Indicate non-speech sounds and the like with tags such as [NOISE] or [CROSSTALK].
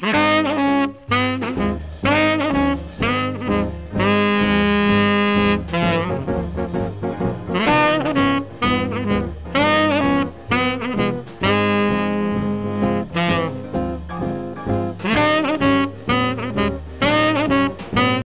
Bye. [LAUGHS]